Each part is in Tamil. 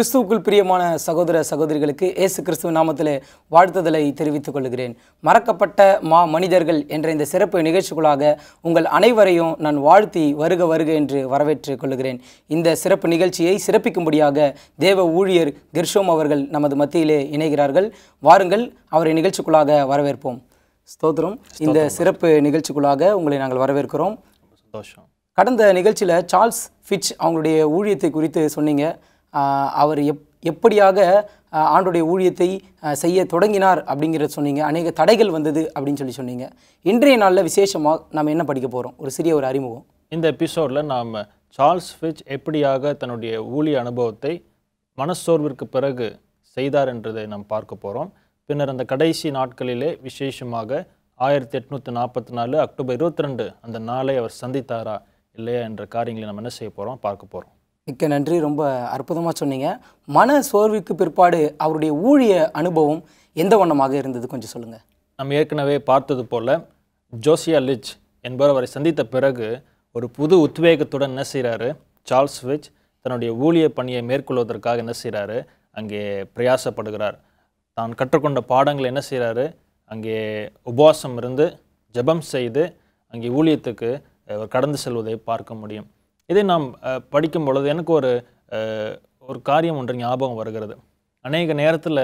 கிறிஸ்துவுக்குள் பிரியமான சகோதர சகோதரிகளுக்கு இயேசு கிறிஸ்துவ நாமத்திலே வாழ்த்துதலை தெரிவித்துக் கொள்கிறேன். மறக்கப்பட்ட மா மனிதர்கள் என்ற இந்த சிறப்பு நிகழ்ச்சிக்குள்ளாக உங்கள் அனைவரையும் நான் வாழ்த்தி வருக வருக என்று வரவேற்றுக் கொள்கிறேன். இந்த சிறப்பு நிகழ்ச்சியை சிறப்பிக்கும்படியாக தேவ ஊழியர் கிர்ஷோம் அவர்கள் நமது மத்தியிலே இணைகிறார்கள். வாருங்கள் அவரை நிகழ்ச்சிக்குள்ளாக வரவேற்போம். ஸ்தோத்திரம். இந்த சிறப்பு நிகழ்ச்சிக்குள்ளாக உங்களை நாங்கள் வரவேற்கிறோம். சந்தோஷம். கடந்த நிகழ்ச்சியில் சார்ல்ஸ் ஃபிட்ச் அவங்களுடைய ஊழியத்தை குறித்து சொன்னீங்க. அவர் எப் எப்படியாக ஆண்டுடைய ஊழியத்தை செய்ய தொடங்கினார் அப்படிங்கிறத சொன்னீங்க. அநேக தடைகள் வந்தது அப்படின்னு சொல்லி சொன்னீங்க. இன்றைய நாளில் விசேஷமாக நம்ம என்ன படிக்க போகிறோம் ஒரு சிறிய ஒரு அறிமுகம். இந்த எபிசோடில் நாம் சார்ல்ஸ் ஃபிட்ச் எப்படியாக தன்னுடைய ஊழிய அனுபவத்தை மனச்சோர்விற்கு பிறகு செய்தார் என்றதை நாம் பார்க்க போகிறோம் பின்னர் அந்த கடைசி நாட்களிலே விசேஷமாக ஆயிரத்தி எட்நூற்றி நாற்பத்தி நாலு அக்டோபர் இருபத்தி ரெண்டு அந்த நாளை அவர் சந்தித்தாரா இல்லையா என்ற காரியங்களை நம்ம என்ன செய்ய போகிறோம் பார்க்க போகிறோம் மிக்க நன்றி. ரொம்ப அற்புதமாக சொன்னீங்க. மன சோர்வுக்கு பிற்பாடு அவருடைய ஊழிய அனுபவம் எந்த வண்ணமாக இருந்தது கொஞ்சம் சொல்லுங்கள் நம்ம ஏற்கனவே பார்த்தது போல் ஜோசியா லிச் என்பவர் அவரை சந்தித்த பிறகு ஒரு புது உத்வேகத்துடன் என்ன செய்கிறாரு சார்ல்ஸ் விச் தன்னுடைய ஊழிய பணியை மேற்கொள்வதற்காக என்ன செய்கிறாரு அங்கே பிரயாசப்படுகிறார். தான் கற்றுக்கொண்ட பாடங்களை என்ன செய்கிறாரு அங்கே உபவாசம் இருந்து ஜெபம் செய்து அங்கே ஊழியத்துக்கு அவர் கடந்து செல்வதை பார்க்க முடியும். இதை நாம் படிக்கும் பொழுது எனக்கு ஒரு ஒரு காரியம் ஒன்று ஞாபகம் வருகிறது. அநேக நேரத்தில்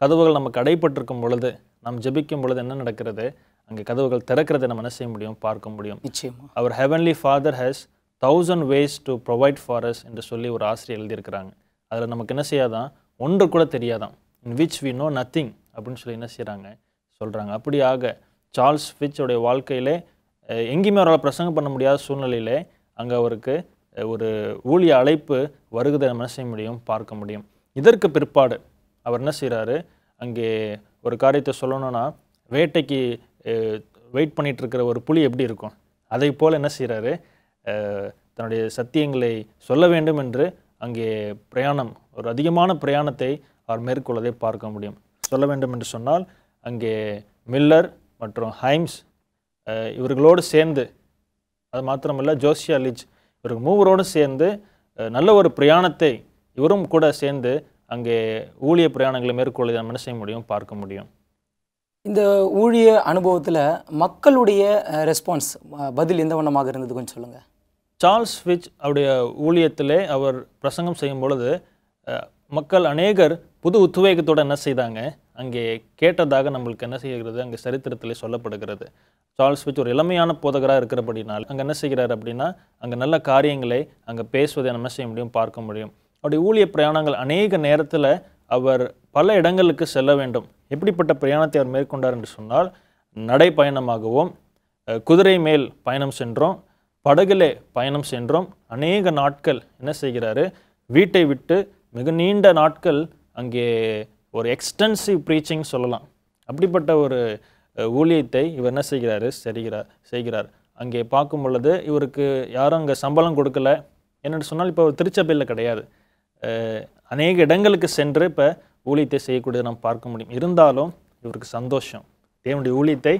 கதவுகள் நமக்கு அடைப்பட்டிருக்கும் பொழுது நாம் ஜெபிக்கும் பொழுது என்ன நடக்கிறது? அங்கே கதவுகள் திறக்கிறதை நம்ம என்ன செய்ய முடியும்? பார்க்க முடியும். நிச்சயமா. அவர் heavenly father has thousand ways to provide for us என்று சொல்லி ஒரு ஆசிரியர் எழுதியிருக்கிறாங்க. அதில் நமக்கு என்ன செய்யாதான்? ஒன்று கூட தெரியாதான். In which we know nothing அப்படின்னு சொல்லி என்ன செய்கிறாங்க சொல்கிறாங்க அப்படியாக சார்ல்ஸ் ஃபிட்சோடைய வாழ்க்கையிலே எங்கேயுமே அவரால் பிரசங்கம் பண்ண முடியாத சூழ்நிலையிலே அங்கே அவருக்கு ஒரு ஊழிய அழைப்பு வருகிறத நம்ம செய்ய முடியும்? பார்க்க முடியும். இதற்கு பிற்பாடு அவர் என்ன செய்கிறாரு அங்கே ஒரு காரியத்தை சொல்லணும்னா வேட்டைக்கு வெயிட் பண்ணிட்டு இருக்கிற ஒரு புலி எப்படி இருக்கும்? அதை போல் என்ன செய்கிறாரு தன்னுடைய சத்தியங்களை சொல்ல வேண்டும் என்று அங்கே பிரயாணம் ஒரு அதிகமான பிரயாணத்தை அவர் மேற்கொள்வதை பார்க்க முடியும். சொல்ல வேண்டும் என்று சொன்னால் அங்கே மில்லர் மற்றும் ஹைம்ஸ் இவர்களோடு சேர்ந்து அது மாத்திரமல்ல ஜோசியா லிச் இவர்கள் மூவரோடு சேர்ந்து நல்ல ஒரு பிரயாணத்தை இவரும் கூட சேர்ந்து அங்கே ஊழிய பிரயாணங்களை மேற்கொள்வதை நம்ம என்ன செய்ய முடியும்? பார்க்க முடியும். இந்த ஊழிய அனுபவத்தில் மக்களுடைய ரெஸ்பான்ஸ் பதில் எந்த வண்ணமாக இருந்தது கொஞ்சம் சொல்லுங்கள் சார்ல்ஸ் ஃபிட்ச் அவருடைய ஊழியத்திலே அவர் பிரசங்கம் செய்யும் பொழுது மக்கள் அநேகர் புது உத்வேகத்தோடு என்ன செய்தாங்க? அங்கே கேட்டதாக நம்மளுக்கு என்ன செய்கிறது? அங்கே சரித்திரத்திலே சொல்லப்படுகிறது. சார்ல்ஸ் வச்சு ஒரு இளமையான போதகராக இருக்கிறபடினால் அங்கே என்ன செய்கிறார் அப்படின்னா அங்கே நல்ல காரியங்களை அங்கே பேசுவதை நம்ம செய்ய முடியும்? பார்க்க முடியும். அவருடைய ஊழிய பிரயாணங்கள் அநேக நேரத்தில் அவர் பல இடங்களுக்கு செல்ல வேண்டும். எப்படிப்பட்ட பிரயாணத்தை அவர் மேற்கொண்டார் என்று சொன்னால் நடைப்பயணமாகவும் குதிரை மேல் பயணம் சென்றோம் படகுலே பயணம் சென்றோம். அநேக நாட்கள் என்ன செய்கிறாரு? வீட்டை விட்டு மிக நீண்ட நாட்கள் அங்கே ஒரு எக்ஸ்டென்சிவ் ப்ரீச்சிங் சொல்லலாம். அப்படிப்பட்ட ஒரு ஊழியத்தை இவர் என்ன செய்கிறாரு? செய்கிறார் செய்கிறார். அங்கே பார்க்கும் பொழுது இவருக்கு யாரும் அங்கே சம்பளம் கொடுக்கல. என்னென்னு சொன்னால் இப்போ திருச்சபையில் கிடையாது. அநேக இடங்களுக்கு சென்று இப்போ ஊழியத்தை செய்யக்கூடியதை நாம் பார்க்க முடியும். இருந்தாலும் இவருக்கு சந்தோஷம். தேவனுடைய ஊழியத்தை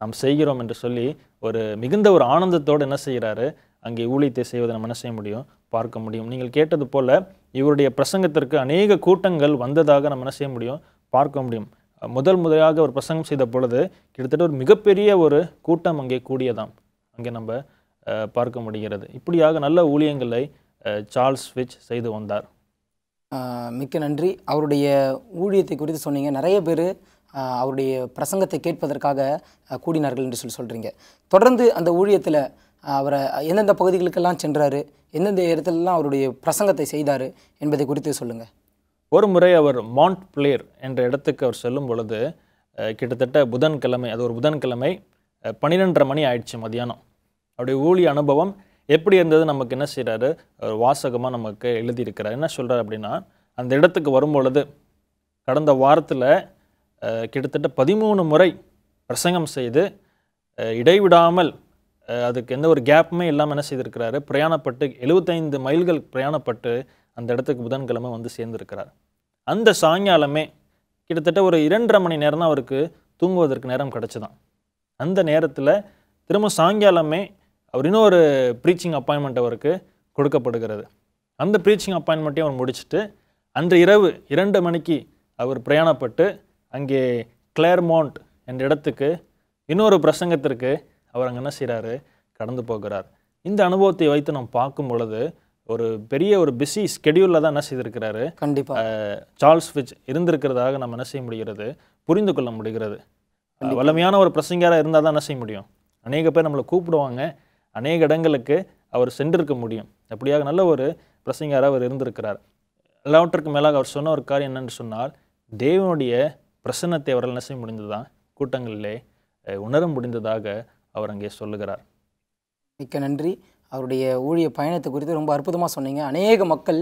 நாம் செய்கிறோம் என்று சொல்லி ஒரு மிகுந்த ஒரு ஆனந்தத்தோடு என்ன செய்கிறாரு? அங்கே ஊழியத்தை செய்வதை நம்ம என்ன செய்ய முடியும்? பார்க்க முடியும். நீங்கள் கேட்டது போல் இவருடைய பிரசங்கத்திற்கு அநேக கூட்டங்கள் வந்ததாக நம்ம என்ன செய்ய முடியும்? பார்க்க முடியும். முதல் முதலாக ஒரு பிரசங்கம் செய்த பொழுது கிட்டத்தட்ட ஒரு மிகப்பெரிய ஒரு கூட்டம் அங்கே கூடியதாம். அங்கே நம்ம பார்க்க முடிகிறது. இப்படியாக நல்ல ஊழியங்களை சார்ல்ஸ் விச் செய்து வந்தார். மிக்க நன்றி. அவருடைய ஊழியத்தை குறித்து சொன்னீங்க. நிறைய பேர் அவருடைய பிரசங்கத்தை கேட்பதற்காக கூடினார்கள் என்று சொல்லி சொல்கிறீங்க தொடர்ந்து அந்த ஊழியத்தில் அவரை எந்தெந்த பகுதிகளுக்கெல்லாம் சென்றார் எந்தெந்த இடத்துலலாம் அவருடைய பிரசங்கத்தை செய்தார் என்பதை குறித்து சொல்லுங்கள் ஒரு முறை அவர் மாண்ட் பிளேர் என்ற இடத்துக்கு அவர் செல்லும் பொழுது கிட்டத்தட்ட புதன்கிழமை அது ஒரு புதன்கிழமை பன்னிரெண்டரை மணி ஆயிடுச்சு மதியானம். அவருடைய ஊழிய அனுபவம் எப்படி இருந்தது நமக்கு என்ன செய்கிறாரு வாசகமாக நமக்கு எழுதியிருக்கிறார். என்ன சொல்கிறார் அப்படின்னா அந்த இடத்துக்கு வரும் பொழுது கடந்த வாரத்தில் கிட்டத்தட்ட பதிமூணு முறை பிரசங்கம் செய்து இடைவிடாமல் அதுக்கு எந்த ஒரு கேப்புமே இல்லாமல் என்ன செய்திருக்கிறாரு பிரயாணப்பட்டு எழுபத்தைந்து மைல்கள் பிரயாணப்பட்டு அந்த இடத்துக்கு புதன்கிழமை வந்து சேர்ந்திருக்கிறார். அந்த சாயங்காலமே கிட்டத்தட்ட ஒரு இரண்டரை மணி நேரம் தான் அவருக்கு தூங்குவதற்கு நேரம் கிடச்சிதான். அந்த நேரத்தில் திரும்ப சாயங்காலமே அவர் இன்னொரு ப்ரீச்சிங் அப்பாயின்மெண்ட் அவருக்கு கொடுக்கப்படுகிறது. அந்த ப்ரீச்சிங் அப்பாயின்மெண்ட்டையும் அவர் முடிச்சுட்டு அன்று இரவு இரண்டு மணிக்கு அவர் பிரயாணப்பட்டு அங்கே கிளேர்மோண்ட் என்ற இடத்துக்கு இன்னொரு பிரசங்கத்திற்கு அவர் அங்கே என்ன செய்கிறாரு கடந்து போகிறார். இந்த அனுபவத்தை வைத்து நாம் பார்க்கும் பொழுது ஒரு பெரிய ஒரு பிஸி ஸ்கெடியூலில் தான் என்ன செய்திருக்கிறாரு? கண்டிப்பா. அஹ், சார்ல்ஸ் ஃபிட்ச் இருந்திருக்கிறதாக நம்ம என்ன செய்ய முடிகிறது? புரிந்து கொள்ள முடிகிறது. அஹ், வல்லமையான ஒரு பிரசங்கராக இருந்தால் தான் என்ன செய்ய முடியும்? அநேக பேர் நம்மளை கூப்பிடுவாங்க. அநேக இடங்களுக்கு அவர் சென்றிருக்க முடியும். அப்படியாக நல்ல ஒரு பிரசங்கராக அவர் இருந்திருக்கிறார். எல்லாவற்றுக்கும் மேலாக அவர் சொன்ன ஒரு காரியம் என்னன்னு சொன்னால் தேவனுடைய பிரசன்னத்தை அவரால் என்ன செய்ய முடிந்ததா கூட்டங்களிலே உணர முடிந்ததாக அவர் அங்கே சொல்லுகிறார். மிக்க நன்றி. அவருடைய ஊழிய பயணத்தை குறித்து ரொம்ப அற்புதமாக சொன்னீங்க. அநேக மக்கள்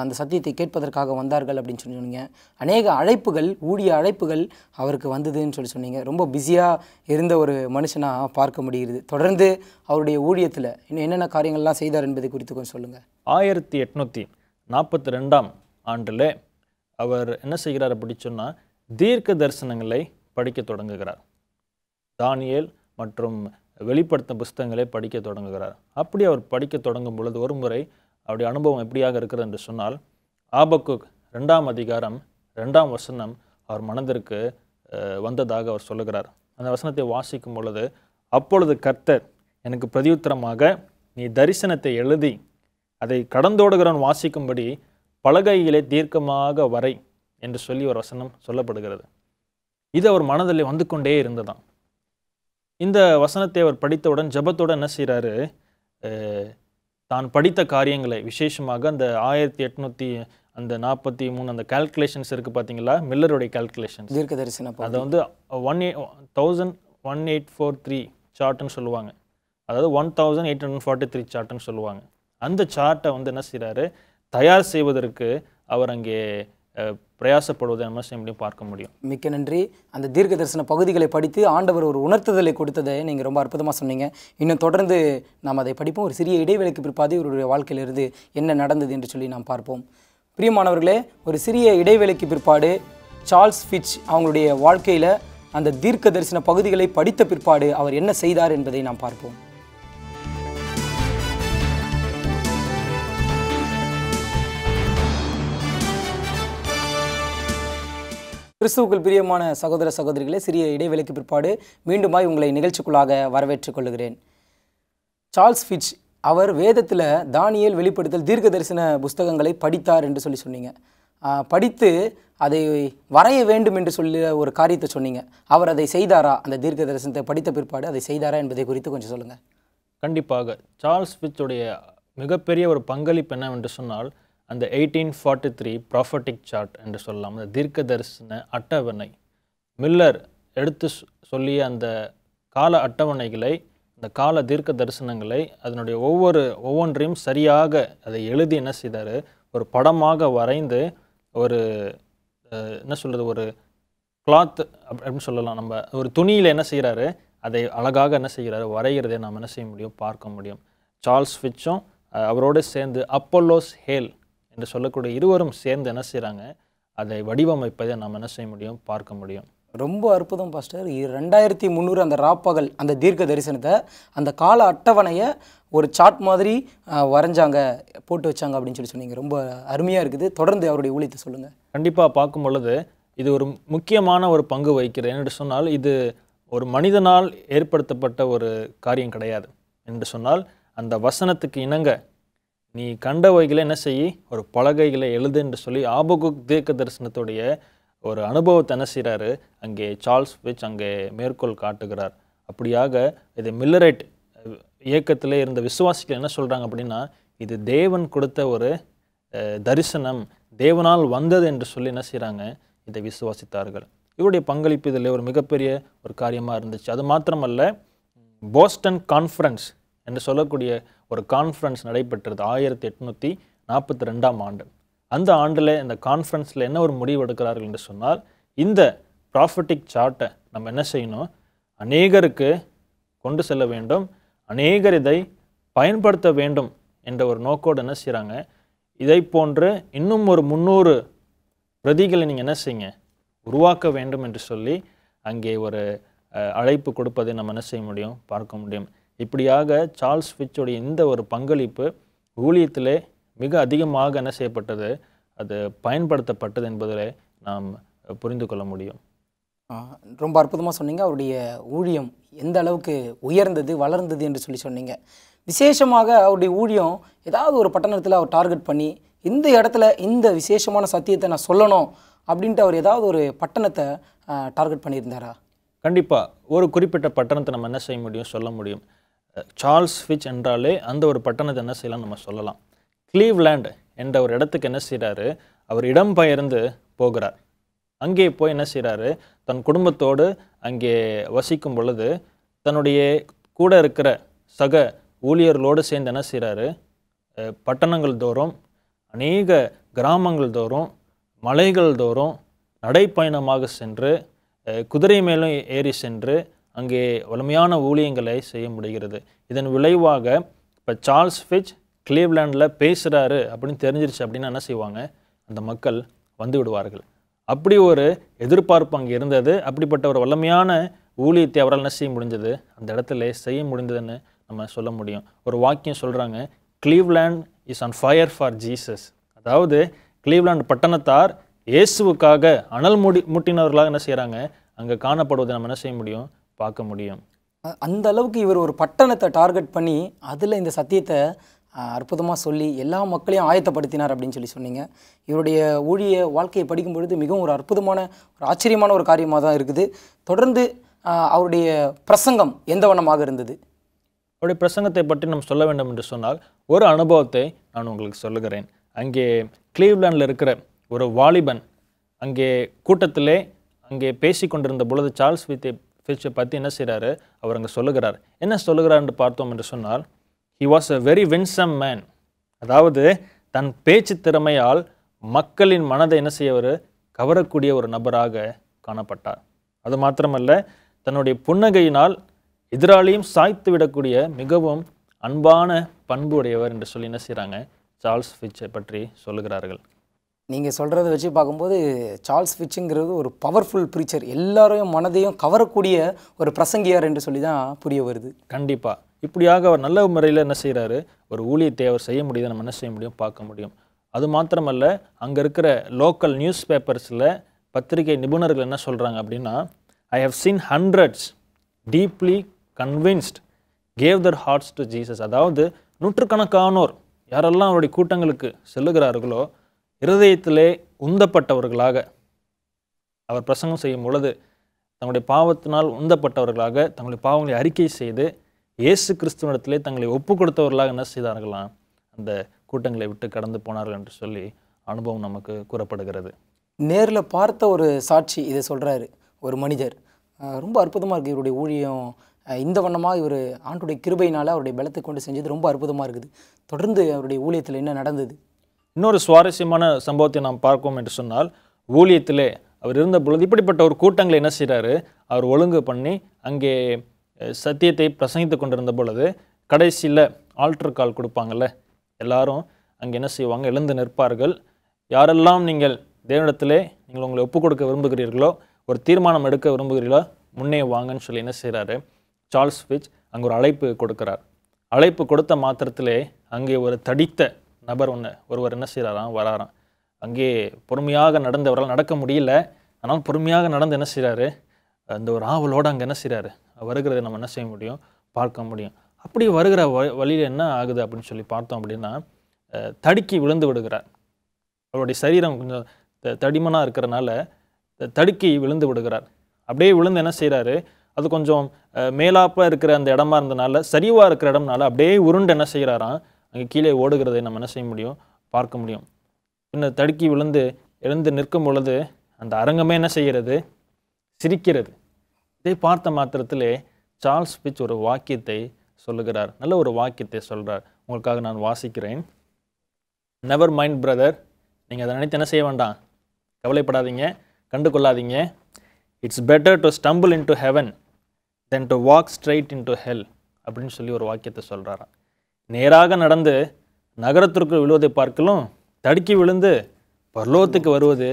அந்த சத்தியத்தை கேட்பதற்காக வந்தார்கள் அப்படின்னு சொல்லி சொன்னீங்க. அநேக அழைப்புகள் ஊழிய அழைப்புகள் அவருக்கு வந்ததுன்னு சொல்லி சொன்னீங்க. ரொம்ப பிஸியாக இருந்த ஒரு மனுஷனாக பார்க்க முடிகிறது. தொடர்ந்து அவருடைய ஊழியத்தில் இன்னும் என்னென்ன காரியங்கள்லாம் செய்தார் என்பதை குறித்து கொஞ்சம் சொல்லுங்கள் ஆயிரத்தி எட்நூற்றி நாற்பத்தி ரெண்டாம் ஆண்டில் அவர் என்ன செய்கிறார் அப்படி சொன்னால் தீர்க்க தரிசனங்களை படிக்க தொடங்குகிறார். தானியேல் மற்றும் வெளிப்படுத்த புஸ்தகங்களை படிக்க தொடங்குகிறார். அப்படி அவர் படிக்க தொடங்கும் பொழுது ஒரு முறை அவருடைய அனுபவம் எப்படியாக இருக்கிறது என்று சொன்னால் ஆபக்குக் ரெண்டாம் அதிகாரம் ரெண்டாம் வசனம் அவர் மனதிற்கு வந்ததாக அவர் சொல்லுகிறார். அந்த வசனத்தை வாசிக்கும் பொழுது அப்பொழுது கர்த்தர் எனக்கு பிரதியுத்தரமாக நீ தரிசனத்தை எழுதி அதை கடந்தோடுகிறவன் வாசிக்கும்படி பலகையிலே தீர்க்கமாக வரை என்று சொல்லி ஒரு வசனம் சொல்லப்படுகிறது. இது அவர் மனதில் வந்து கொண்டே இருந்ததான் இந்த வசனத்தை அவர் படித்தவுடன் ஜெபத்தோட என்ன செய்கிறாரு தான் படித்த காரியங்களை விசேஷமாக அந்த ஆயிரத்தி எட்நூற்றி அந்த நாற்பத்தி மூணு அந்த கால்குலேஷன்ஸ் இருக்குது பார்த்தீங்களா மில்லருடைய கால்குலேஷன்ஸ் தீர்க்க தரிசன அதை வந்து one eight thousand one eight four three சார்ட்டுன்னு சொல்லுவாங்க. அதாவது one thousand eight hundred forty three சார்ட்டுன்னு சொல்லுவாங்க. அந்த சார்ட்டை வந்து என்ன செய்கிறாரு தயார் செய்வதற்கு அவர் அங்கே பிரயாசப்படுவதை நம்ம செய்ய பார்க்க முடியும். மிக்க நன்றி. அந்த தீர்க்க தரிசன பகுதிகளை படித்து ஆண்டவர் ஒரு உணர்த்துதலை கொடுத்ததை நீங்கள் ரொம்ப அற்புதமாக சொன்னீங்க. இன்னும் தொடர்ந்து நாம் அதை படிப்போம். ஒரு சிறிய இடைவேளைக்கு பிற்பாடு இவருடைய வாழ்க்கையிலிருந்து என்ன நடந்தது என்று சொல்லி நாம் பார்ப்போம். பிரியமானவர்களே ஒரு சிறிய இடைவேளைக்கு பிற்பாடு சார்ல்ஸ் ஃபிட்ச் அவங்களுடைய வாழ்க்கையில் அந்த தீர்க்க தரிசன பகுதிகளை படித்த பிற்பாடு அவர் என்ன செய்தார் என்பதை நாம் பார்ப்போம். கிறிஸ்துவுக்குள் பிரியமான சகோதர சகோதரிகளே சிறிய இடைவேளைக்கு பிற்பாடு மீண்டுமாய் உங்களை நிகழ்ச்சிக்குள்ளாக வரவேற்றுக் கொள்கிறேன். சார்ல்ஸ் ஃபிட்ச் அவர் வேதத்தில் தானியல் வெளிப்படுத்தல் தீர்க்க தரிசன புஸ்தகங்களை படித்தார் என்று சொல்லி சொன்னீங்க. படித்து அதை வரைய வேண்டும் என்று சொல்லி ஒரு காரியத்தை சொன்னீங்க. அவர் அதை செய்தாரா? அந்த தீர்க்க தரிசனத்தை படித்த பிற்பாடு அதை செய்தாரா என்பதை குறித்து கொஞ்சம் சொல்லுங்கள் கண்டிப்பாக சார்ல்ஸ் ஃபிட்சுடைய மிகப்பெரிய ஒரு பங்களிப்பு என்னவென்று சொன்னால் அந்த eighteen forty three prophetic chart என்று சொல்லலாம். அந்த தீர்க்க தரிசன அட்டவணை. மில்லர் எடுத்து சொல்லிய அந்த கால அட்டவணைகளை அந்த கால தீர்க்க தரிசனங்களை அதனுடைய ஒவ்வொரு ஒவ்வொன்றையும் சரியாக அதை எழுதி என்ன செய்தார்? ஒரு படமாக வரைந்து ஒரு என்ன சொல்கிறது ஒரு கிளாத் அப்படின்னு சொல்லலாம். நம்ம ஒரு துணியில் என்ன செய்கிறாரு அதை அழகாக என்ன செய்கிறாரு? வரைகிறதை நாம் என்ன செய்ய முடியும்? பார்க்க முடியும். சார்ல்ஸ் ஃபிச்சும் அவரோடு சேர்ந்து அப்போலோஸ் ஹேல் என்று சொல்லக்கூடிய இருவரும் சேர்ந்து என்ன செய்கிறாங்க அதை வடிவமைப்பதை நாம் என்ன செய்ய முடியும்? பார்க்க முடியும். ரொம்ப அற்புதம் பாஸ்டர். ரெண்டாயிரத்தி முந்நூறு அந்த ராப்பகல் அந்த தீர்க்க தரிசனத்தை அந்த கால அட்டவணையை ஒரு சார்ட் மாதிரி வரைஞ்சாங்க போட்டு வச்சாங்க அப்படின்னு சொல்லி சொன்னீங்க. ரொம்ப அருமையாக இருக்குது. தொடர்ந்து அவருடைய ஊழியத்தை சொல்லுங்கள் கண்டிப்பாக பார்க்கும் பொழுது இது ஒரு முக்கியமான ஒரு பங்கு வகிக்கிறது. என்று சொன்னால் இது ஒரு மனிதனால் ஏற்படுத்தப்பட்ட ஒரு காரியம் கிடையாது. என்று சொன்னால் அந்த வசனத்துக்கு இணங்க நீ கண்ட வகைகளை என்ன செய்யி ஒரு பலகைகளை எழுது என்று சொல்லி ஆபகுக் தீர்க்க தரிசனத்துடைய ஒரு அனுபவத்தை என்ன செய்கிறாரு அங்கே சார்ல்ஸ் விச் அங்கே மேற்கோள் காட்டுகிறார். அப்படியாக இது மில்லரைட் இயக்கத்தில் இருந்த விசுவாசிகள் என்ன சொல்கிறாங்க அப்படின்னா இது தேவன் கொடுத்த ஒரு தரிசனம். தேவனால் வந்தது என்று சொல்லி என்ன செய்கிறாங்க இதை விசுவாசித்தார்கள். இவருடைய பங்களிப்பு இதில் ஒரு மிகப்பெரிய ஒரு காரியமாக இருந்துச்சு. அது மாத்திரமல்ல போஸ்டன் கான்ஃபரன்ஸ் என்று சொல்லக்கூடிய ஒரு கான்ஃபரன்ஸ் நடைபெற்றது ஆயிரத்தி எட்நூற்றி நாற்பத்தி ரெண்டாம் ஆண்டு. அந்த ஆண்டில் இந்த கான்ஃபரன்ஸில் என்ன ஒரு முடிவு எடுக்கிறார்கள் என்று சொன்னால் இந்த ப்ராஃபிட்டிக் சார்ட்டை நம்ம என்ன செய்யணும்? அநேகருக்கு கொண்டு செல்ல வேண்டும். அநேகர் இதை பயன்படுத்த வேண்டும் என்ற ஒரு நோக்கோடு என்ன செய்கிறாங்க இதை போன்று இன்னும் ஒரு முந்நூறு பிரதிகளை நீங்கள் என்ன செய்யுங்க? உருவாக்க வேண்டும் என்று சொல்லி அங்கே ஒரு அழைப்பு கொடுப்பதை நம்ம என்ன செய்ய முடியும்? பார்க்க முடியும். இப்படியாக சார்ல்ஸ் ஃபிட்சுடைய இந்த ஒரு பங்களிப்பு ஊழியத்திலே மிக அதிகமாக என்ன செய்யப்பட்டது? அது பயன்படுத்தப்பட்டது என்பதிலே நாம் புரிந்து கொள்ள முடியும். ரொம்ப அற்புதமாக சொன்னீங்க. அவருடைய ஊழியம் எந்த அளவுக்கு உயர்ந்தது வளர்ந்தது என்று சொல்லி சொன்னீங்க. விசேஷமாக அவருடைய ஊழியம் ஏதாவது ஒரு பட்டணத்தில் அவர் டார்கெட் பண்ணி இந்த இடத்துல இந்த விசேஷமான சத்தியத்தை நான் சொல்லணும் அப்படின்ட்டு அவர் ஏதாவது ஒரு பட்டணத்தை டார்கெட் பண்ணியிருந்தாரா? கண்டிப்பாக ஒரு குறிப்பிட்ட பட்டணத்தை நம்ம என்ன செய்ய முடியும் சொல்ல முடியும். சார்ல்ஸ் ஃபிச் என்றாலே அந்த ஒரு பட்டணத்தை என்ன செய்யலாம் நம்ம சொல்லலாம். கிளீவ்லேண்ட் என்ற ஒரு இடத்துக்கு என்ன செய்கிறாரு அவர் இடம் பெயர்ந்து போகிறார். அங்கே போய் என்ன செய்கிறாரு தன் குடும்பத்தோடு அங்கே வசிக்கும் பொழுது தன்னுடைய கூட இருக்கிற சக ஊழியர்களோடு சேர்ந்து என்ன செய்கிறாரு பட்டணங்கள் தோறும் அநேக கிராமங்கள் தோறும் மலைகள் தோறும் நடைப்பயணமாக சென்று குதிரை மேலும் ஏறி சென்று அங்கே வலிமையான ஊழியங்களை செய்ய முடிகிறது. இதன் விளைவாக இப்போ சார்ல்ஸ் ஃபிச் கிளீவ்லேண்டில் பேசுகிறாரு அப்படின்னு தெரிஞ்சிருச்சு அப்படின்னா என்ன செய்வாங்க? அந்த மக்கள் வந்து விடுவார்கள். அப்படி ஒரு எதிர்பார்ப்பு அங்கே இருந்தது. அப்படிப்பட்ட ஒரு வலிமையான ஊழியத்தை அவரால் என்ன செய்ய முடிஞ்சது? அந்த இடத்துல செய்ய முடிந்ததுன்னு நம்ம சொல்ல முடியும். ஒரு வாக்கியம் சொல்கிறாங்க Cleveland is on fire for Jesus அதாவது கிளீவ்லாண்ட் பட்டணத்தார் இயேசுவுக்காக அனல் மூடி முட்டினவர்களாக என்ன செய்கிறாங்க அங்கே காணப்படுவதை நம்ம என்ன செய்ய முடியும்? பார்க்க முடியும். அந்த அளவுக்கு இவர் ஒரு பட்டணத்தை டார்கெட் பண்ணி அதில் இந்த சத்தியத்தை அற்புதமாக சொல்லி எல்லா மக்களையும் ஆயத்தப்படுத்தினார் அப்படின்னு சொல்லி சொன்னீங்க. இவருடைய ஊழிய வாழ்க்கையை படிக்கும் பொழுது மிகவும் ஒரு அற்புதமான ஒரு ஆச்சரியமான ஒரு காரியமாக தான் இருக்குது. தொடர்ந்து அவருடைய பிரசங்கம் எந்த வண்ணமாக இருந்தது? அவருடைய பிரசங்கத்தை பற்றி நாம் சொல்ல வேண்டும் என்று சொன்னால் ஒரு அனுபவத்தை நான் உங்களுக்கு சொல்லுகிறேன். அங்கே கிளீவ்லாண்டில் இருக்கிற ஒரு வாலிபன் அங்கே கூட்டத்திலே அங்கே பேசி கொண்டிருந்த பொழுது சார்ல்ஸ் வித்தை ஃபிச்சை பற்றி என்ன செய்கிறாரு அவர் அங்கே சொல்லுகிறார். என்ன சொல்லுகிறார் என்று பார்த்தோம் என்று சொன்னால் he was a very winsome man அதாவது தன் பேச்சு திறமையால் மக்களின் மனதை என்ன செய்யவர்? கவரக்கூடிய ஒரு நபராக காணப்பட்டார். அது மாத்திரமல்ல தன்னுடைய புன்னகையினால் எதிராளியும் சாய்த்து விடக்கூடிய மிகவும் அன்பான பண்பு உடையவர் என்று சொல்லி என்ன செய்கிறாங்க சார்ல்ஸ் ஃபிச்சை பற்றி சொல்லுகிறார்கள். நீங்கள் சொல்கிறத வச்சு பார்க்கும்போது சார்ல்ஸ் ஃபிச்சுங்கிறது ஒரு பவர்ஃபுல் ப்ரீச்சர் எல்லாரையும் மனதையும் கவரக்கூடிய ஒரு பிரசங்கியார் என்று சொல்லி தான் புரிய வருது. கண்டிப்பாக இப்படியாக அவர் நல்ல முறையில் என்ன செய்கிறாரு ஒரு ஊழியத்தை அவர் செய்ய முடியுது நம்ம என்ன செய்ய முடியும்? பார்க்க முடியும். அது மாத்திரமல்ல அங்கே இருக்கிற லோக்கல் நியூஸ் பேப்பர்ஸில் பத்திரிகை நிபுணர்கள் என்ன சொல்கிறாங்க அப்படின்னா I have seen hundreds deeply convinced gave their hearts to Jesus அதாவது நூற்றுக்கணக்கானோர் யாரெல்லாம் அவருடைய கூட்டங்களுக்கு செல்லுகிறார்களோ இருதயத்திலே உந்தப்பட்டவர்களாக அவர் பிரசங்கம் செய்யும் பொழுது தங்களுடைய பாவத்தினால் உந்தப்பட்டவர்களாக தங்களுடைய பாவங்களை அறிக்கை செய்து இயேசு கிறிஸ்துவனிடத்திலே தங்களை ஒப்பு கொடுத்தவர்களாக என்ன செய்தார்களாம் அந்த கூட்டங்களை விட்டு கடந்து போனார்கள் என்று சொல்லி அனுபவம் நமக்கு கூறப்படுகிறது. நேரில் பார்த்த ஒரு சாட்சி இதை சொல்கிறாரு ஒரு மனிதர். ரொம்ப அற்புதமாக இருக்குது இவருடைய ஊழியம். இந்த வண்ணமாக இவர் ஆண்டுடைய கிருபையினால் அவருடைய பலத்தை கொண்டு செஞ்சது ரொம்ப அற்புதமாக இருக்குது. தொடர்ந்து அவருடைய ஊழியத்தில் என்ன நடந்தது? இன்னொரு சுவாரஸ்யமான சம்பவத்தை நாம் பார்ப்போம் என்று சொன்னால் ஊழியத்திலே அவர் இருந்த பொழுது இப்படிப்பட்ட ஒரு கூட்டங்களை என்ன செய்கிறாரு அவர் ஒழுங்கு பண்ணி அங்கே சத்தியத்தை பிரசங்கித்து கொண்டிருந்த பொழுது கடைசியில் ஆல்டர் கால் கொடுப்பாங்கல்ல எல்லாரும் அங்கே என்ன செய்வாங்க? எழுந்து நிற்பார்கள். யாரெல்லாம் நீங்கள் தேவனிடத்திலே நீங்கள் உங்களை ஒப்பு கொடுக்க விரும்புகிறீர்களோ ஒரு தீர்மானம் எடுக்க விரும்புகிறீர்களோ முன்னே வாங்கன்னு சொல்லி என்ன செய்கிறாரு சார்ல்ஸ் ஃபிச் அங்கே ஒரு அழைப்பு கொடுக்குறார். அழைப்பு கொடுத்த மாத்திரத்திலே அங்கே ஒரு தடித்த நபர் ஒன்று ஒருவர் என்ன செய்கிறாராம் வராராம். அங்கே பொறுமையாக நடந்தவரால் நடக்க முடியல. ஆனால் பொறுமையாக நடந்து என்ன செய்கிறாரு அந்த ஒரு ஆவலோடு அங்கே என்ன செய்கிறாரு வருகிறத நம்ம என்ன செய்ய முடியும்? பார்க்க முடியும். அப்படி வருகிற வ வழியில் என்ன ஆகுது அப்படின்னு சொல்லி பார்த்தோம் அப்படின்னா தடுக்கி விழுந்து விடுகிறார். அவருடைய சரீரம் கொஞ்சம் த- இருக்கிறனால தடுக்கி விழுந்து விடுகிறார். அப்படியே விழுந்து என்ன செய்கிறாரு அது கொஞ்சம் மேலாப்பாக இருக்கிற அந்த இடமா இருந்தனால சரிவாக இருக்கிற இடம்னால அப்படியே உருண்டு என்ன செய்கிறாராம் அங்கே கீழே ஓடுகிறதை நம்ம என்ன செய்ய முடியும்? பார்க்க முடியும். பின்னர் தடுக்கி விழுந்து எழுந்து நிற்கும் பொழுது அந்த அரங்கமே என்ன செய்கிறது? சிரிக்கிறது. இதை பார்த்த மாத்திரத்திலே சார்ல்ஸ் பிச் ஒரு வாக்கியத்தை சொல்லுகிறார். நல்ல ஒரு வாக்கியத்தை சொல்கிறார் உங்களுக்காக நான் வாசிக்கிறேன். நெவர் மைண்ட் பிரதர் நீங்கள் அதை நினைத்து என்ன செய்ய வேண்டாம்? கவலைப்படாதீங்க. கண்டு கொள்ளாதீங்க it's better to stumble into heaven than to walk straight into hell அப்படின்னு சொல்லி ஒரு வாக்கியத்தை சொல்கிறாராம் நேராக நடந்து நகரத்திற்கு விழுவதை பார்க்கலும் தடுக்கி விழுந்து பரலோகத்துக்கு வருவது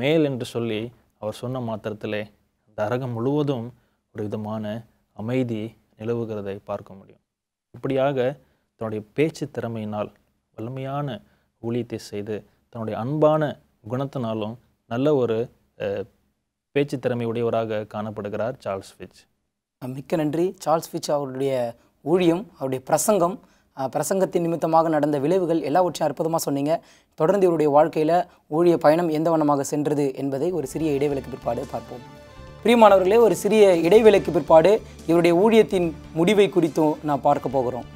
மேல் என்று சொல்லி அவர் சொன்ன மாத்திரத்திலே அந்த அரகம் முழுவதும் ஒரு விதமான அமைதி நிலவுகிறதை பார்க்க முடியும். இப்படியாக தன்னுடைய பேச்சு திறமையினால் வலிமையான ஊழியத்தை செய்து தன்னுடைய அன்பான குணத்தினாலும் நல்ல ஒரு பேச்சு திறமை உடையவராக காணப்படுகிறார் சார்ல்ஸ் ஃபிச் மிக்க நன்றி. சார்ல்ஸ் ஃபிச் அவருடைய ஊழியம் அவருடைய பிரசங்கம் பிரசங்கத்தின் நிமித்தமாக நடந்த விளைவுகள் எல்லாவற்றையும் அற்புதமாக சொன்னீங்க. தொடர்ந்து இவருடைய வாழ்க்கையில் ஊழிய பயணம் எந்த வண்ணமாக சென்றது என்பதை ஒரு சிறிய இடைவெளிக்கு பிற்பாடு பார்ப்போம். பிரியமானவர்களே ஒரு சிறிய இடைவேளைக்கு பிற்பாடு இவருடைய ஊழியத்தின் முடிவை குறித்தும் நான் பார்க்க போகிறோம்.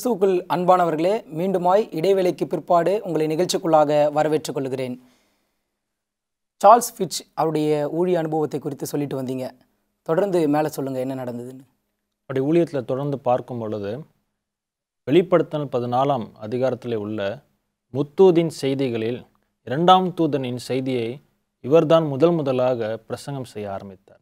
கிறிஸ்துவுக்குள் அன்பானவர்களே மீண்டுமாய் இடைவேளைக்கு பிற்பாடு உங்களை நிகழ்ச்சிக்குள்ளாக வரவேற்றுக் கொள்கிறேன். சார்ல்ஸ் ஃபிட்ச் அவருடைய ஊழிய அனுபவத்தை குறித்து சொல்லிட்டு வந்தீங்க. தொடர்ந்து மேலே சொல்லுங்கள் என்ன நடந்ததுன்னு. அவருடைய ஊழியத்தில் தொடர்ந்து பார்க்கும் பொழுது வெளிப்படுத்தல் பதினாலாம் அதிகாரத்தில் உள்ள முத்தூதின் செய்திகளில் இரண்டாம் தூதனின் செய்தியை இவர்தான் முதல் முதலாக பிரசங்கம் செய்ய ஆரம்பித்தார்.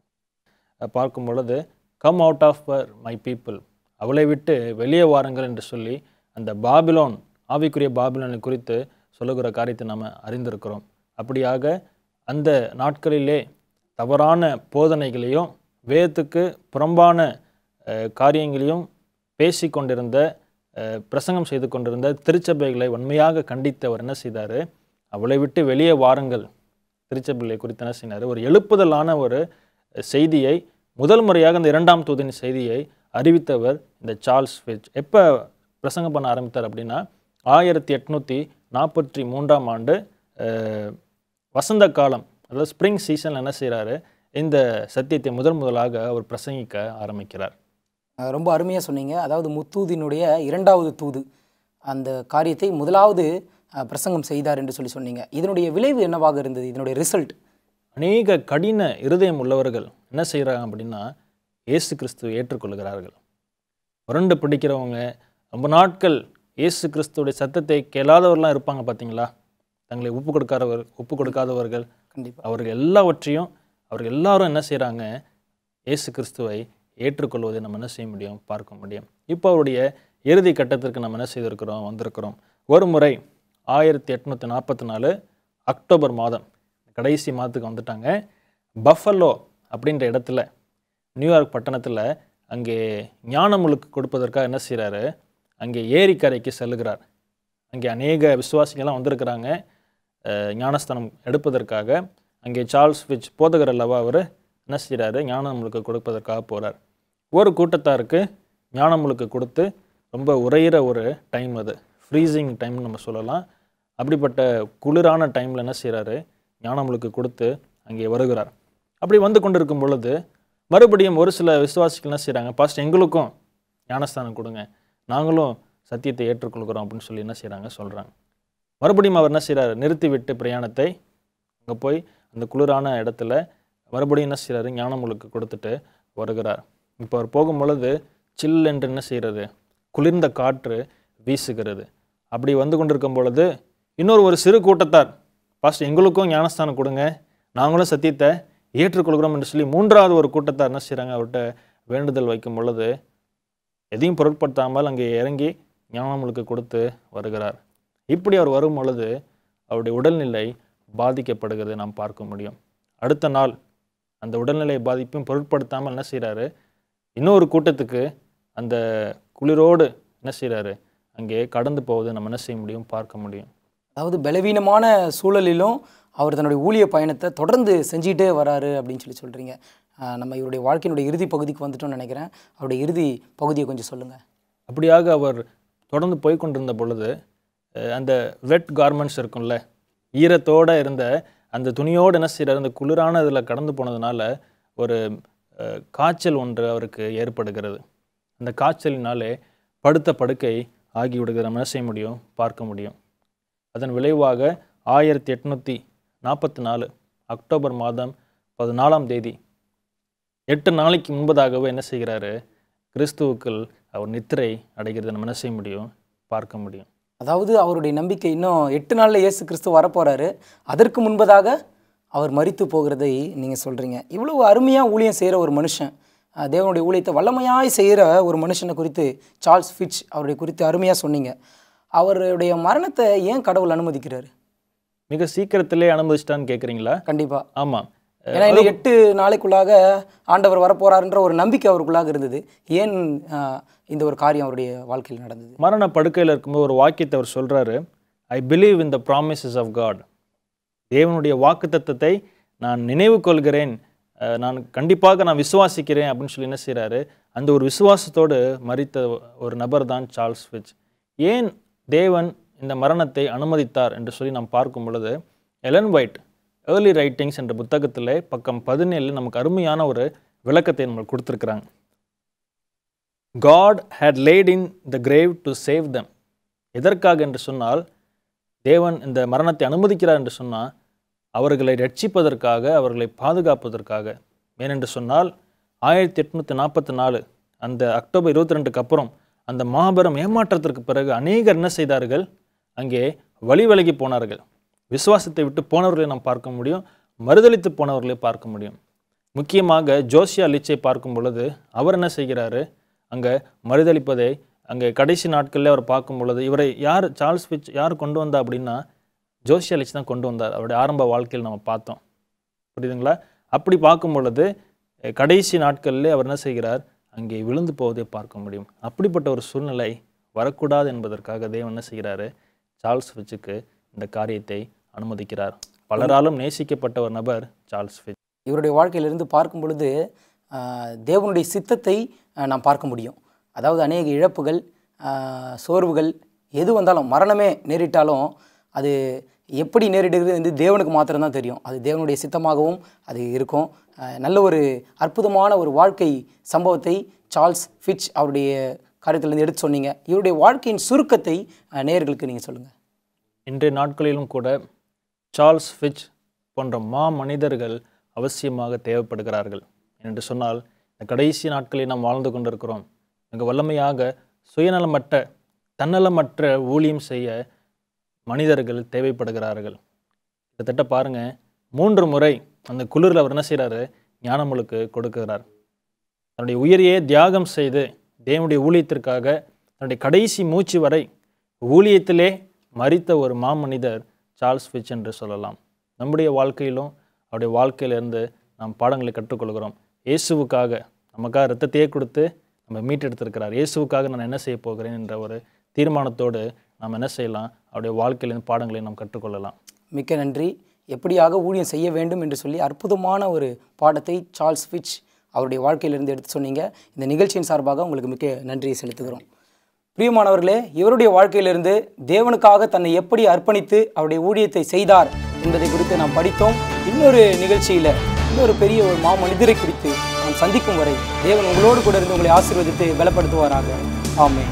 பார்க்கும் பொழுது come out of my people அவளை விட்டு வெளியே வாருங்கள் என்று சொல்லி அந்த பாபிலோன் ஆவிக்குரிய பாபிலோனை குறித்து சொல்லுகிற காரியத்தை நாம் அறிந்திருக்கிறோம். அப்படியாக அந்த நாட்களிலே தவறான போதனைகளையும் வேதத்துக்கு புறம்பான காரியங்களையும் பேசி கொண்டிருந்த பிரசங்கம் செய்து கொண்டிருந்த திருச்சபைகளை உண்மையாக கண்டித்து அவர் என்ன செய்தார்? அவளை விட்டு வெளியே வாருங்கள். திருச்சபைகளை குறித்து என்ன செய்தார் ஒரு எழுப்புதலான ஒரு செய்தியை முதல் முறையாக இந்த இரண்டாம் தூதின் செய்தியை அறிவித்தவர் இந்த சார்ல்ஸ் ஃபிட்ச் எப்போ பிரசங்கம் பண்ண ஆரம்பித்தார் அப்படின்னா ஆயிரத்தி எட்நூற்றி நாற்பத்தி மூன்றாம் ஆண்டு வசந்த காலம் அதாவது ஸ்ப்ரிங் சீசனில் என்ன செய்கிறாரு இந்த சத்தியத்தை முதல் முதலாக அவர் பிரசங்கிக்க ஆரம்பிக்கிறார். ரொம்ப அருமையாக சொன்னீங்க. அதாவது முத்தூதினுடைய இரண்டாவது தூது அந்த காரியத்தை முதலாவது பிரசங்கம் செய்தார் என்று சொல்லி சொன்னீங்க. இதனுடைய விளைவு என்னவாக இருந்தது? இதனுடைய ரிசல்ட் அநேக கடின இருதயம் உள்ளவர்கள் என்ன செய்கிறாங்க அப்படின்னா இயேசு கிறிஸ்துவை ஏற்றுக்கொள்கிறார்கள். முரண்டு பிடிக்கிறவங்க ரொம்ப நாட்கள் இயேசு கிறிஸ்துவுடைய சத்தத்தை கேளாதவர்களாம் இருப்பாங்க பார்த்தீங்களா தங்களை ஒப்பு கொடுக்காதவர் ஒப்பு கொடுக்காதவர்கள் கண்டிப்பாக அவர்கள் எல்லாவற்றையும் அவர்கள் எல்லாரும் என்ன செய்கிறாங்க இயேசு கிறிஸ்துவை ஏற்றுக்கொள்வதை நம்ம என்ன செய்ய முடியும்? பார்க்க முடியும். இப்போ அவருடைய இறுதி கட்டத்திற்கு நம்ம என்ன செய்திருக்கிறோம்? வந்திருக்கிறோம். ஒரு முறை ஆயிரத்தி எட்நூற்றி நாற்பத்தி நாலு அக்டோபர் மாதம் கடைசி மாதத்துக்கு வந்துட்டாங்க. பஃபலோ அப்படின்ற இடத்துல நியூயார்க் பட்டணத்தில் அங்கே ஞானமுழுக்கு கொடுப்பதற்காக என்ன செய்கிறாரு அங்கே ஏரிக்கரைக்கு செல்லுகிறார். அங்கே அநேக விசுவாசிகள்லாம் வந்திருக்கிறாங்க. ஞானஸ்தானம் எடுப்பதற்காக அங்கே சார்ல்ஸ் விச் போதகர் அல்லவா அவர் என்ன செய்கிறாரு ஞானமுழுக்கு கொடுப்பதற்காக போகிறார் ஒரு கூட்டத்தாருக்கு ஞானமுழுக்கு கொடுத்து ரொம்ப உரையிற ஒரு டைம் அது. ஃப்ரீசிங் டைம்னு நம்ம சொல்லலாம். அப்படிப்பட்ட குளிரான டைமில் என்ன செய்கிறாரு ஞானமுழுக்கு கொடுத்து அங்கே வருகிறார். அப்படி வந்து கொண்டிருக்கும் பொழுது மறுபடியும் ஒரு சில விசுவாசிகள் என்ன செய்கிறாங்க பாஸ்ட் எங்களுக்கும் ஞானஸ்தானம் கொடுங்க. நாங்களும் சத்தியத்தை ஏற்றுக்கொள்கிறோம் அப்படின்னு சொல்லி என்ன செய்கிறாங்க சொல்கிறாங்க மறுபடியும் அவர் என்ன செய்கிறார் நிறுத்திவிட்டு பிரயாணத்தை அங்கே போய் அந்த குளிரான இடத்துல மறுபடியும் என்ன செய்கிறாரு ஞானமுழுக்கு கொடுத்துட்டு வருகிறார். இப்போ அவர் போகும் பொழுது சில் என்று என்ன செய்கிறது குளிர்ந்த காற்று வீசுகிறது. அப்படி வந்து கொண்டிருக்கும் பொழுது இன்னொரு ஒரு சிறு கூட்டத்தார் பாஸ்ட் எங்களுக்கும் ஞானஸ்தானம் கொடுங்க. நாங்களும் சத்தியத்தை ஏற்றுக்கொள்கிறோம் என்று சொல்லி மூன்றாவது ஒரு கூட்டத்தார் என்ன செய்கிறாங்க அவர்கிட்ட வேண்டுதல் வைக்கும் பொழுது எதையும் பொருட்படுத்தாமல் அங்கே இறங்கி ஞானமுழுக்கு கொடுத்து வருகிறார். இப்படி அவர் வரும் பொழுது அவருடைய உடல்நிலை பாதிக்கப்படுகிறது நாம் பார்க்க முடியும். அடுத்த நாள் அந்த உடல்நிலை பாதிப்பும் பொருட்படுத்தாமல் என்ன செய்கிறாரு இன்னொரு கூட்டத்துக்கு அந்த குளிரோடு என்ன செய்கிறாரு அங்கே கடந்து போவதை நம்ம என்ன செய்ய முடியும்? பார்க்க முடியும். அதாவது பலவீனமான சூழலிலும் அவர் தன்னுடைய ஊழிய பயணத்தை தொடர்ந்து செஞ்சிட்டே வராரு அப்படின்னு சொல்லி சொல்கிறீங்க நம்ம இவருடைய வாழ்க்கையினுடைய இறுதி பகுதிக்கு வந்துட்டோம்னு நினைக்கிறேன். அவருடைய இறுதி பகுதியை கொஞ்சம் சொல்லுங்கள் அப்படியாக அவர் தொடர்ந்து போய் கொண்டிருந்த பொழுது அந்த வெட் கார்மெண்ட்ஸ் இருக்கும்ல ஈரத்தோடு இருந்த அந்த துணியோடு என்ன செய்கிறார் அந்த குளிரான இதில் கடந்து போனதுனால ஒரு காய்ச்சல் ஒன்று அவருக்கு ஏற்படுகிறது. அந்த காய்ச்சலினாலே படுத்த படுக்கை ஆகிவிடுகிறது. நம்ம என்ன செய்ய முடியும்? பார்க்க முடியும். அதன் விளைவாக ஆயிரத்தி எட்நூற்றி நாற்பத்தி நாலு அக்டோபர் மாதம் பதினாலாம் தேதி எட்டு நாளைக்கு முன்பதாகவே என்ன செய்கிறாரு? கிறிஸ்துவுக்குள் அவர் நித்திரை அடைகிறது. நம்ம என்ன செய்ய முடியும்? பார்க்க முடியும். அதாவது அவருடைய நம்பிக்கை இன்னும் எட்டு நாளில் இயேசு கிறிஸ்து வரப்போகிறாரு அதற்கு முன்பதாக அவர் மரித்து போகிறதை நீங்கள் சொல்கிறீங்க இவ்வளவு அருமையாக ஊழியம் செய்கிற ஒரு மனுஷன் தேவனுடைய ஊழியத்தை வல்லமையாய் செய்கிற ஒரு மனுஷனை குறித்து சார்ல்ஸ் ஃபிட்ச் அவருடைய குறித்து அருமையாக சொன்னீங்க. அவருடைய மரணத்தை ஏன் கடவுள் அனுமதிக்கிறாரு? மிக சீக்கிரத்திலே அனுமதிச்சிட்டான்னு கேட்குறீங்களா கண்டிப்பாக ஆமாம் ஏன்னா எட்டு நாளைக்குள்ளாக ஆண்டவர் வரப்போறாருன்ற ஒரு நம்பிக்கை அவருக்குள்ளாக இருந்தது. ஏன் இந்த ஒரு காரியம் அவருடைய வாழ்க்கையில் நடந்தது? மரண படுக்கையில் இருக்கும்போது ஒரு வாக்கியத்தை அவர் சொல்றாரு. I believe in the promises of God தேவனுடைய வாக்குத்தத்தத்தை நான் நினைவு கொள்கிறேன். நான் கண்டிப்பாக நான் விசுவாசிக்கிறேன் அப்படின்னு சொல்லி என்ன செய்றாரு? அந்த ஒரு விசுவாசத்தோடு மரித்த ஒரு நபர் தான் சார்ல்ஸ் ஃபிட்ச் ஏன் தேவன் இந்த மரணத்தை அனுமதித்தார் என்று சொல்லி நாம் பார்க்கும் பொழுது எலன் ஒயிட் ஏர்லி ரைட்டிங்ஸ் என்ற புத்தகத்தில் பக்கம் பதினேழு நமக்கு அருமையான ஒரு விளக்கத்தை நம்மளுக்கு கொடுத்துருக்குறாங்க. God had laid in the grave to save them எதற்காக என்று சொன்னால் தேவன் இந்த மரணத்தை அனுமதிக்கிறார் என்று சொன்னால் அவர்களை ரட்சிப்பதற்காக அவர்களை பாதுகாப்பதற்காக. ஏனென்று சொன்னால் ஆயிரத்தி எட்நூற்றி நாற்பத்தி நாலு அந்த அக்டோபர் இருபத்தி ரெண்டுக்கு அப்புறம் அந்த மாபெரும் ஏமாற்றத்திற்கு பிறகு அநேகர் என்ன செய்தார்கள்? அங்கே வழி விலகி போனார்கள். விசுவாசத்தை விட்டு போனவர்களை நாம் பார்க்க முடியும் மறுதளித்து போனவர்களை பார்க்க முடியும். முக்கியமாக ஜோசியா லிச்சை பார்க்கும் பொழுது அவர் என்ன செய்கிறாரு? அங்கே மறுதளிப்பதை அங்கே கடைசி நாட்களில் அவர் பார்க்கும் பொழுது இவரை யார் சார்ல்ஸ் பிச் யார் கொண்டு வந்தா அப்படின்னா ஜோசியா லிச் தான் கொண்டு வந்தார். அவருடைய ஆரம்ப வாழ்க்கையில் நம்ம பார்த்தோம். புரியுதுங்களா? அப்படி பார்க்கும் பொழுது கடைசி நாட்களிலே அவர் என்ன செய்கிறார்? அங்கே விழுந்து போவதை பார்க்க முடியும். அப்படிப்பட்ட ஒரு சூழ்நிலை வரக்கூடாது என்பதற்காக தேவன் என்ன செய்கிறாரு? சார்ல்ஸ் விச்சுக்கு இந்த காரியத்தை அனுமதிக்கிறார். பலராலும் நேசிக்கப்பட்ட ஒரு நபர் சார்ல்ஸ் ஃபிட்ச் இவருடைய வாழ்க்கையிலிருந்து பார்க்கும் பொழுது தேவனுடைய சித்தத்தை நாம் பார்க்க முடியும். அதாவது அநேக இழப்புகள் சோர்வுகள் எது வந்தாலும் மரணமே நேரிட்டாலும் அது எப்படி நேரிடுகிறது வந்து தேவனுக்கு மாத்திரம்தான் தெரியும். அது தேவனுடைய சித்தமாகவும் அது இருக்கும். நல்ல ஒரு அற்புதமான ஒரு வாழ்க்கை சம்பவத்தை சார்ல்ஸ் ஃபிட்ச் அவருடைய காரியத்திலிருந்து எடுத்து சொன்னீங்க. இவருடைய வாழ்க்கையின் சுருக்கத்தை ஆஹ், நேயர்களுக்கு நீங்கள் சொல்லுங்கள் இன்றைய நாட்களிலும் கூட சார்ல்ஸ் ஃபிட்ச் போன்ற மா மனிதர்கள் அவசியமாக தேவைப்படுகிறார்கள். என்று சொன்னால் இந்த கடைசி நாட்களில் நாம் வாழ்ந்து கொண்டிருக்கிறோம். மிக வல்லமையாக சுயநலமற்ற தன்னலமற்ற ஊழியம் செய்ய மனிதர்கள் தேவைப்படுகிறார்கள். கிட்டத்தட்ட பாருங்க மூன்று முறை அந்த குளிரில் அவர் என்ன செய்கிறாரு ஞானமுழுக்கு கொடுக்குறார். தன்னுடைய உயிரையே தியாகம் செய்து தேவனுடைய ஊழியத்திற்காக தன்னுடைய கடைசி மூச்சு வரை ஊழியத்திலே மறித்த ஒரு மாமனிதர் சார்ல்ஸ் ஃபிச் என்று சொல்லலாம். நம்முடைய வாழ்க்கையிலும் அவருடைய வாழ்க்கையிலிருந்து நாம் பாடங்களை கற்றுக்கொள்கிறோம். இயேசுவுக்காக நமக்காக ரத்தத்தையே கொடுத்து நம்ம மீட்டெடுத்திருக்கிறார். இயேசுவுக்காக நான் என்ன செய்ய போகிறேன் என்ற ஒரு தீர்மானத்தோடு நாம் என்ன செய்யலாம்? அவருடைய வாழ்க்கையிலிருந்து பாடங்களை நாம் கற்றுக்கொள்ளலாம். மிக்க நன்றி. எப்படியாக ஊழியம் செய்ய வேண்டும் என்று சொல்லி அற்புதமான ஒரு பாடத்தை சார்ல்ஸ் ஃபிச் அவருடைய வாழ்க்கையிலிருந்து எடுத்து சொன்னீங்க. இந்த நிகழ்ச்சியின் சார்பாக உங்களுக்கு மிக்க நன்றியை செலுத்துகிறோம். பிரியமானவர்களே இவருடைய வாழ்க்கையிலிருந்து தேவனுக்காக தன்னை எப்படி அர்ப்பணித்து அவருடைய ஊழியத்தை செய்தார் என்பதை குறித்து நாம் படித்தோம். இன்னொரு நிகழ்ச்சியில் இன்னொரு பெரிய ஒரு மாமனிதரை குறித்து நாம் சந்திக்கும் வரை தேவன் உங்களோடு கூட இருந்து உங்களை ஆசீர்வதித்து பலப்படுத்துவாராக. ஆமே